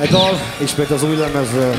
Egy dal, ismét az új lemezről.